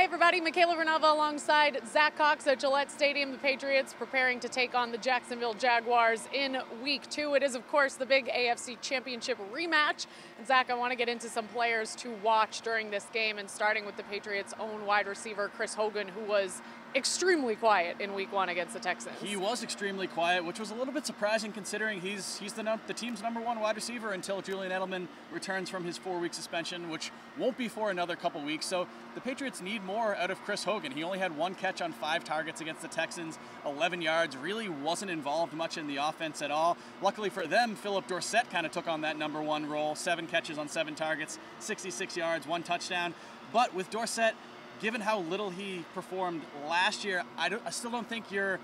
Hey everybody, Michaela Vernava alongside Zack Cox at Gillette Stadium. The Patriots preparing to take on the Jacksonville Jaguars in week two. It is, of course, the big AFC Championship rematch. And Zack, I want to get into some players to watch during this game, and starting with the Patriots' own wide receiver, Chris Hogan, who was extremely quiet in week one against the Texans. He was extremely quiet, which was a little bit surprising considering he's he's the, the team's number one wide receiver until Julian Edelman returns from his four week suspension, which won't be for another couple weeks. So the Patriots need more out of Chris Hogan. He only had one catch on five targets against the Texans, 11 yards, really wasn't involved much in the offense at all. Luckily for them, Phillip Dorsett kind of took on that number one role, seven catches on seven targets, 66 yards, one touchdown. But with Dorsett, given how little he performed last year, I, I still don't think you're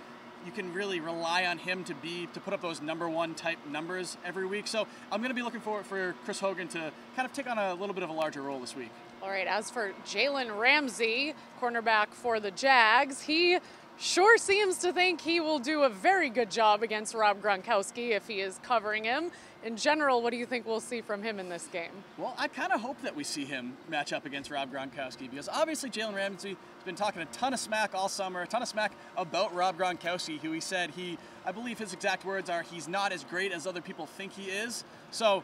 you can really rely on him to be to put up those number one type numbers every week. So I'm going to be looking forward for Chris Hogan to kind of take on a little bit of a larger role this week. All right. As for Jalen Ramsey, cornerback for the Jags, he sure seems to think he will do a very good job against Rob Gronkowski if he is covering him. In general, what do you think we'll see from him in this game? Well, I kind of hope that we see him match up against Rob Gronkowski because obviously Jalen Ramsey has been talking a ton of smack all summer, a ton of smack about Rob Gronkowski, who he said he, I believe his exact words are, he's not as great as other people think he is. So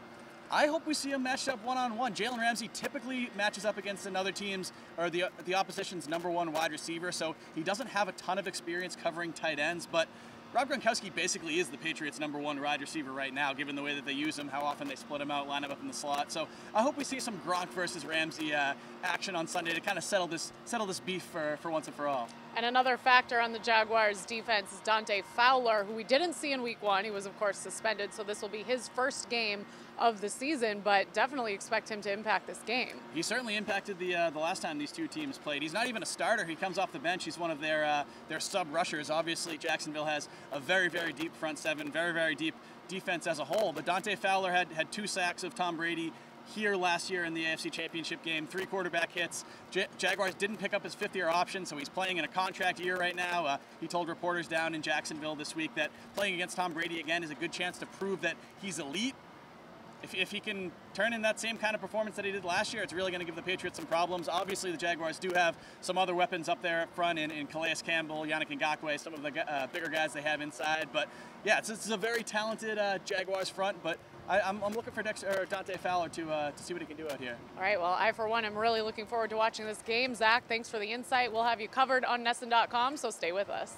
I hope we see him matched up one on one. Jalen Ramsey typically matches up against another team's or the the opposition's number one wide receiver, so he doesn't have a ton of experience covering tight ends, but Rob Gronkowski basically is the Patriots' number one wide receiver right now, given the way that they use him, how often they split him out, line him up in the slot. So I hope we see some Gronk versus Ramsey uh, action on Sunday to kind of settle this settle this beef for, for once and for all. And another factor on the Jaguars' defense is Dante Fowler, who we didn't see in Week One. He was, of course, suspended, so this will be his first game of the season. But definitely expect him to impact this game. He certainly impacted the uh, the last time these two teams played. He's not even a starter. He comes off the bench. He's one of their uh, their sub rushers. Obviously, Jacksonville has a very, very deep front seven, very, very deep defense as a whole. But Dante Fowler had, had two sacks of Tom Brady here last year in the AFC Championship game, three quarterback hits. Jaguars didn't pick up his fifth year option, so he's playing in a contract year right now. Uh, he told reporters down in Jacksonville this week that playing against Tom Brady again is a good chance to prove that he's elite if, if he can turn in that same kind of performance that he did last year, it's really going to give the Patriots some problems. Obviously, the Jaguars do have some other weapons up there up front in, in Calais Campbell, Yannick Ngakoue, some of the uh, bigger guys they have inside. But yeah, it's, it's a very talented uh, Jaguars front, but I, am looking for Dexter, Dante Fowler to, uh, to see what he can do out here. All right, well, I, for one, am really looking forward to watching this game. Zack, thanks for the insight. We'll have you covered on NESN.com, so stay with us.